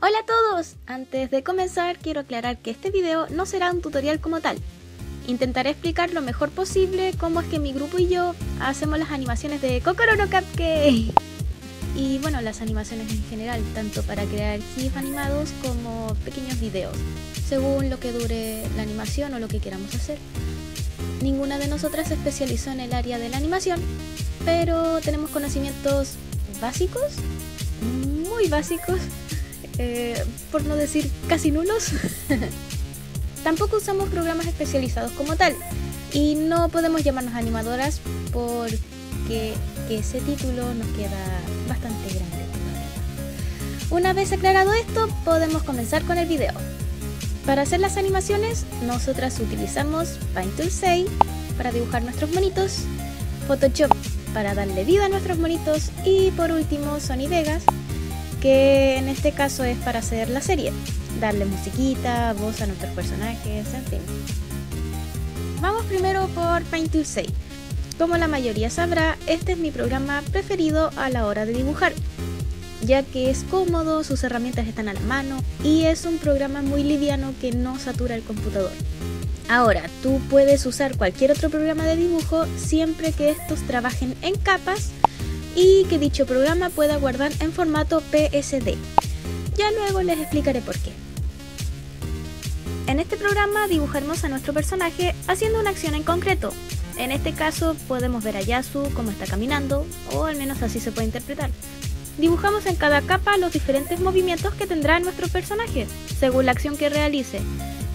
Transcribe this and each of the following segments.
Hola a todos, antes de comenzar quiero aclarar que este video no será un tutorial como tal. Intentaré explicar lo mejor posible cómo es que mi grupo y yo hacemos las animaciones de Kokoro no Cupcake. Y bueno, las animaciones en general, tanto para crear GIF animados como pequeños videos, según lo que dure la animación o lo que queramos hacer. Ninguna de nosotras se especializó en el área de la animación, pero tenemos conocimientos básicos, muy básicos, eh, por no decir casi nulos. Tampoco usamos programas especializados como tal y no podemos llamarnos animadoras porque ese título nos queda bastante grande. Una vez aclarado esto, podemos comenzar con el video. Para hacer las animaciones, nosotras utilizamos Paint Tool 6 para dibujar nuestros monitos, Photoshop para darle vida a nuestros monitos y por último Sony Vegas que en este caso es para hacer la serie, darle musiquita, voz a nuestros personajes, en fin. Vamos primero por Paint Tool 6. Como la mayoría sabrá, este es mi programa preferido a la hora de dibujar, ya que es cómodo, sus herramientas están a la mano y es un programa muy liviano que no satura el computador. Ahora, tú puedes usar cualquier otro programa de dibujo siempre que estos trabajen en capas y que dicho programa pueda guardar en formato PSD. Ya luego les explicaré por qué. En este programa dibujaremos a nuestro personaje haciendo una acción en concreto. En este caso podemos ver a Yasu cómo está caminando, o al menos así se puede interpretar. Dibujamos en cada capa los diferentes movimientos que tendrá nuestro personaje, según la acción que realice,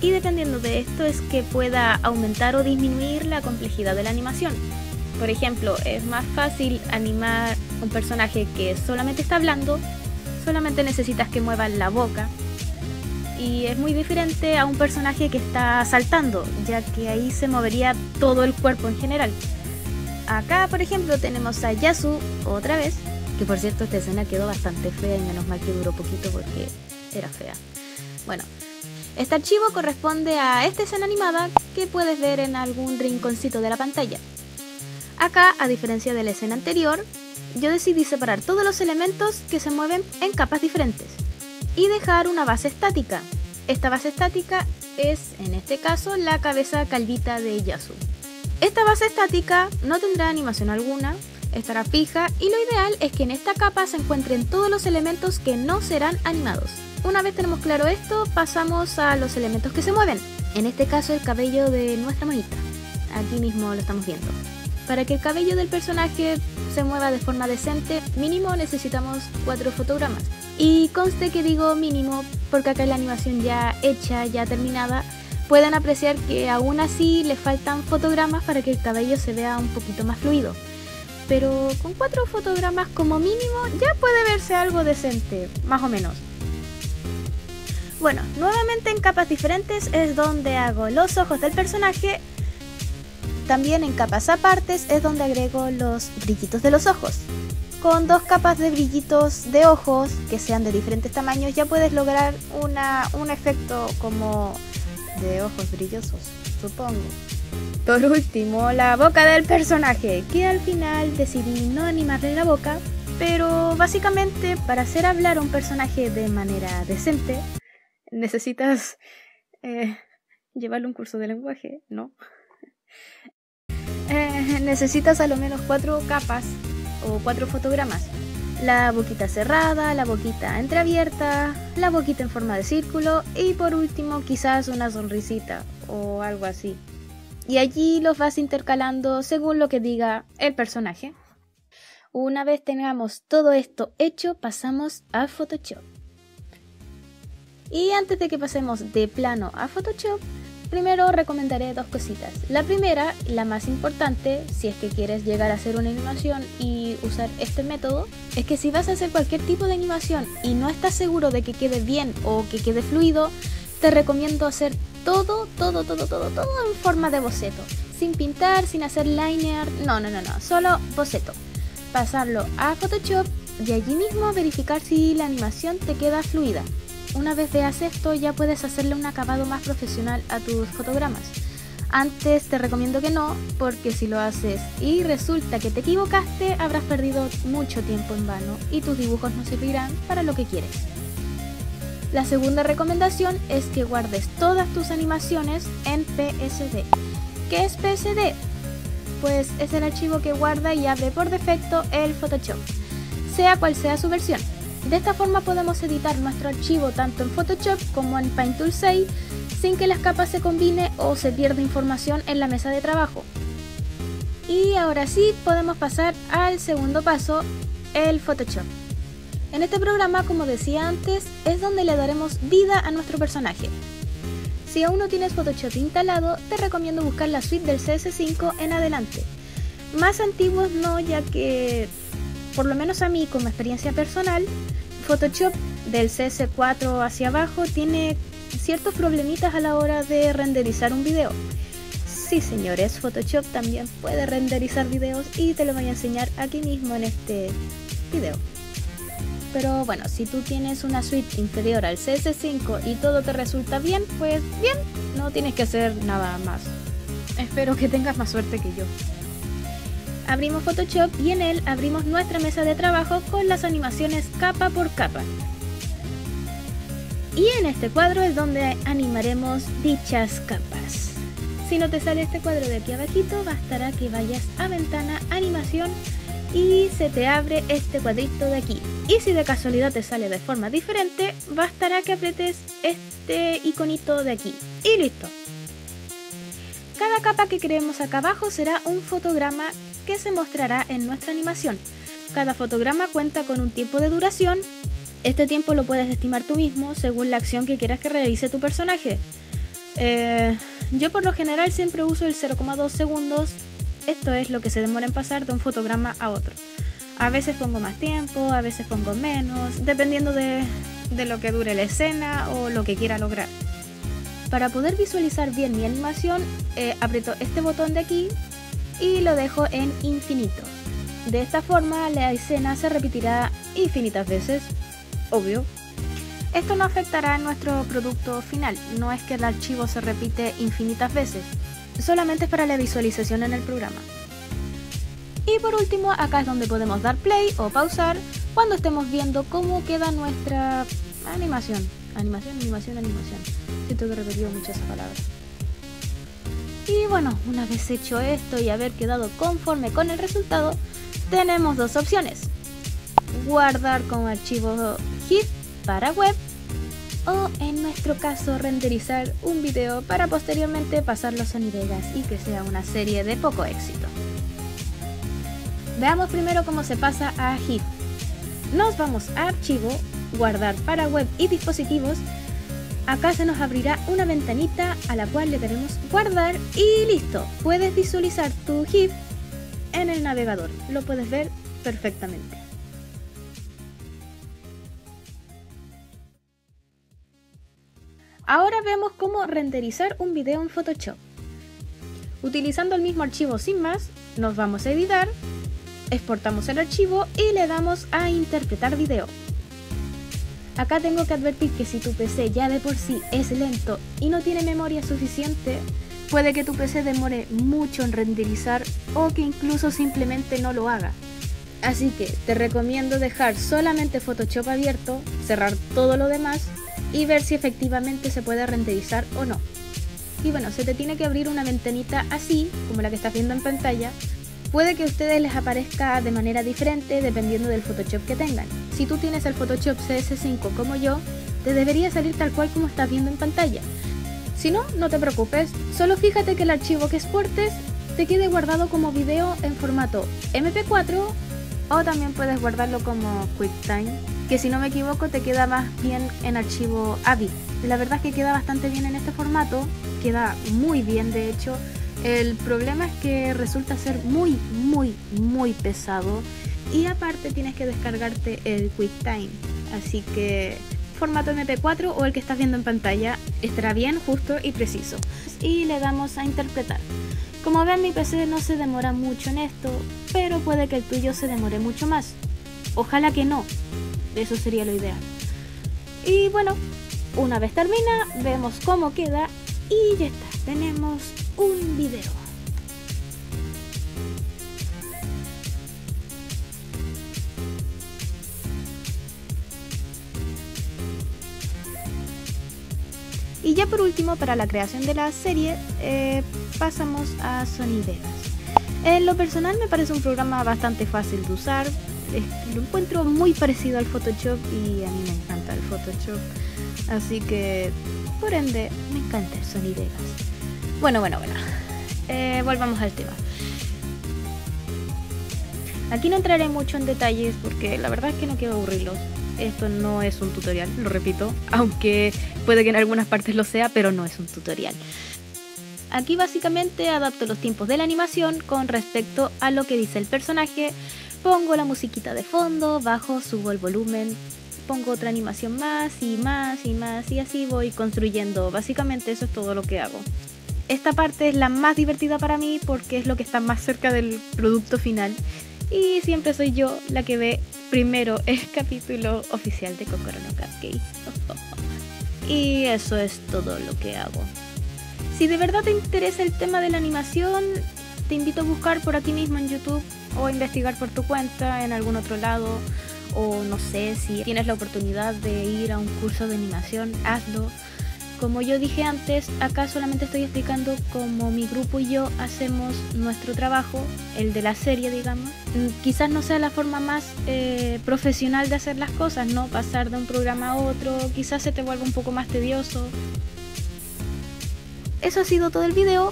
y dependiendo de esto es que pueda aumentar o disminuir la complejidad de la animación. Por ejemplo, es más fácil animar un personaje que solamente está hablando, solamente necesitas que mueva la boca. Y es muy diferente a un personaje que está saltando, ya que ahí se movería todo el cuerpo en general. Acá, por ejemplo, tenemos a Yasu otra vez, que por cierto esta escena quedó bastante fea y menos mal que duró poquito porque era fea. Bueno, este archivo corresponde a esta escena animada que puedes ver en algún rinconcito de la pantalla. Acá, a diferencia de la escena anterior, yo decidí separar todos los elementos que se mueven en capas diferentes y dejar una base estática. Esta base estática es, en este caso, la cabeza calvita de Yasu. Esta base estática no tendrá animación alguna, estará fija y lo ideal es que en esta capa se encuentren todos los elementos que no serán animados. Una vez tenemos claro esto, pasamos a los elementos que se mueven, en este caso el cabello de nuestra monita. Aquí mismo lo estamos viendo. Para que el cabello del personaje se mueva de forma decente, mínimo necesitamos cuatro fotogramas. Y conste que digo mínimo porque acá en la animación ya hecha, ya terminada, pueden apreciar que aún así le faltan fotogramas para que el cabello se vea un poquito más fluido. Pero con cuatro fotogramas como mínimo ya puede verse algo decente, más o menos. Bueno, nuevamente en capas diferentes es donde hago los ojos del personaje también en capas apartes es donde agrego los brillitos de los ojos. Con dos capas de brillitos de ojos que sean de diferentes tamaños ya puedes lograr un efecto como de ojos brillosos, supongo. Por último, la boca del personaje, que al final decidí no animarle la boca, pero básicamente para hacer hablar a un personaje de manera decente, necesitas eh, llevarle un curso de lenguaje, ¿no? Necesitas a lo menos cuatro capas o cuatro fotogramas. La boquita cerrada, la boquita entreabierta, la boquita en forma de círculo y por último quizás una sonrisita o algo así. Y allí los vas intercalando según lo que diga el personaje. Una vez tengamos todo esto hecho, pasamos a Photoshop. Y antes de que pasemos de plano a Photoshop, Primero recomendaré dos cositas. La primera, la más importante, si es que quieres llegar a hacer una animación y usar este método, es que si vas a hacer cualquier tipo de animación y no estás seguro de que quede bien o que quede fluido, te recomiendo hacer todo, todo, todo, todo, todo en forma de boceto. Sin pintar, sin hacer liner, no, no, no, no, solo boceto. Pasarlo a Photoshop y allí mismo verificar si la animación te queda fluida. Una vez veas esto ya puedes hacerle un acabado más profesional a tus fotogramas. Antes te recomiendo que no, porque si lo haces y resulta que te equivocaste, habrás perdido mucho tiempo en vano y tus dibujos no servirán para lo que quieres. La segunda recomendación es que guardes todas tus animaciones en PSD. ¿Qué es PSD? Pues es el archivo que guarda y abre por defecto el Photoshop, sea cual sea su versión. De esta forma podemos editar nuestro archivo tanto en Photoshop como en Paint Tool 6 sin que las capas se combine o se pierda información en la mesa de trabajo. Y ahora sí podemos pasar al segundo paso, el Photoshop. En este programa, como decía antes, es donde le daremos vida a nuestro personaje. Si aún no tienes Photoshop instalado, te recomiendo buscar la suite del CS5 en adelante. Más antiguos no, ya que, por lo menos a mí como experiencia personal, Photoshop del CS4 hacia abajo tiene ciertos problemitas a la hora de renderizar un video. Sí señores, Photoshop también puede renderizar videos y te lo voy a enseñar aquí mismo en este video. Pero bueno, si tú tienes una suite inferior al CS5 y todo te resulta bien, pues bien, no tienes que hacer nada más. Espero que tengas más suerte que yo. Abrimos Photoshop y en él abrimos nuestra mesa de trabajo con las animaciones capa por capa. Y en este cuadro es donde animaremos dichas capas. Si no te sale este cuadro de aquí abajito, bastará que vayas a ventana, animación y se te abre este cuadrito de aquí. Y si de casualidad te sale de forma diferente, bastará que apretes este iconito de aquí. Y listo. Cada capa que creemos acá abajo será un fotograma que se mostrará en nuestra animación. Cada fotograma cuenta con un tiempo de duración este tiempo lo puedes estimar tú mismo según la acción que quieras que realice tu personaje. Eh, yo por lo general siempre uso el 0,2 segundos, esto es lo que se demora en pasar de un fotograma a otro. A veces pongo más tiempo, a veces pongo menos, dependiendo de, lo que dure la escena o lo que quiera lograr. Para poder visualizar bien mi animación, eh, aprieto este botón de aquí y lo dejo en infinito. De esta forma la escena se repetirá infinitas veces obvio. Esto no afectará a nuestro producto final, no es que el archivo se repite infinitas veces, solamente es para la visualización en el programa. Y por último, acá es donde podemos dar play o pausar cuando estemos viendo cómo queda nuestra animación. Animación, animación, animación. Siento que he repetido mucho esa palabra. Y bueno, una vez hecho esto y haber quedado conforme con el resultado, tenemos dos opciones. Guardar como archivo para web o en nuestro caso renderizar un video para posteriormente pasarlo a Sony Vegas y que sea una serie de poco éxito. Veamos primero cómo se pasa a HIT. Nos vamos a archivo, guardar para web y dispositivos. Acá se nos abrirá una ventanita a la cual le daremos guardar y listo. Puedes visualizar tu GIF en el navegador. Lo puedes ver perfectamente. Ahora vemos cómo renderizar un video en Photoshop. Utilizando el mismo archivo sin más, nos vamos a editar, exportamos el archivo y le damos a interpretar video. Acá tengo que advertir que si tu PC ya de por sí es lento y no tiene memoria suficiente, puede que tu PC demore mucho en renderizar o que incluso simplemente no lo haga. Así que te recomiendo dejar solamente Photoshop abierto, cerrar todo lo demás y ver si efectivamente se puede renderizar o no. Y bueno, se te tiene que abrir una ventanita así, como la que estás viendo en pantalla. Puede que a ustedes les aparezca de manera diferente dependiendo del Photoshop que tengan. Si tú tienes el Photoshop CS5 como yo, te debería salir tal cual como estás viendo en pantalla. Si no, no te preocupes, solo fíjate que el archivo que exportes te quede guardado como video en formato MP4 o también puedes guardarlo como QuickTime que si no me equivoco te queda más bien en archivo AVI. La verdad es que queda bastante bien en este formato, queda muy bien de hecho. El problema es que resulta ser muy, muy, muy pesado y aparte tienes que descargarte el QuickTime. Así que formato MP4 o el que estás viendo en pantalla estará bien, justo y preciso. Y le damos a interpretar. Como ven mi PC no se demora mucho en esto, pero puede que el tuyo se demore mucho más. Ojalá que no, eso sería lo ideal. Y bueno, una vez termina, vemos cómo queda y ya está. Tenemos un video. Y ya por último, para la creación de la serie, eh, pasamos a Sony Vegas. En lo personal me parece un programa bastante fácil de usar, lo encuentro muy parecido al Photoshop y a mí me encanta el Photoshop, así que por ende me encanta el Sony Vegas. Bueno, bueno, bueno, eh, volvamos al tema. Aquí no entraré mucho en detalles porque la verdad es que no quiero aburrirlos. Esto no es un tutorial, lo repito, aunque puede que en algunas partes lo sea, pero no es un tutorial. Aquí básicamente adapto los tiempos de la animación con respecto a lo que dice el personaje, pongo la musiquita de fondo, bajo, subo el volumen, pongo otra animación más y más y más y así voy construyendo. Básicamente eso es todo lo que hago. Esta parte es la más divertida para mí porque es lo que está más cerca del producto final. Y siempre soy yo la que ve primero el capítulo oficial de Kokoro y eso es todo lo que hago. Si de verdad te interesa el tema de la animación, te invito a buscar por aquí mismo en YouTube o investigar por tu cuenta en algún otro lado. O no sé si tienes la oportunidad de ir a un curso de animación, hazlo como yo dije antes, acá solamente estoy explicando cómo mi grupo y yo hacemos nuestro trabajo, el de la serie, digamos. Mm, quizás no sea la forma más eh, profesional de hacer las cosas, ¿no? Pasar de un programa a otro, quizás se te vuelva un poco más tedioso. Eso ha sido todo el video,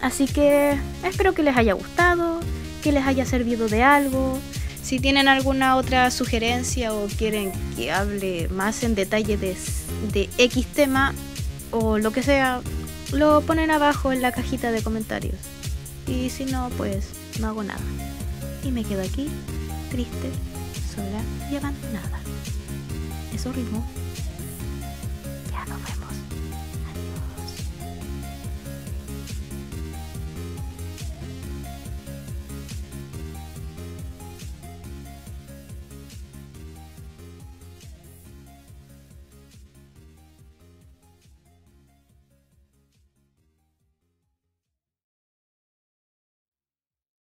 así que espero que les haya gustado, que les haya servido de algo. Si tienen alguna otra sugerencia o quieren que hable más en detalle de, de X tema, o lo que sea, lo ponen abajo en la cajita de comentarios. Y si no, pues no hago nada. Y me quedo aquí, triste, sola y abandonada. Es un ritmo. Ya no me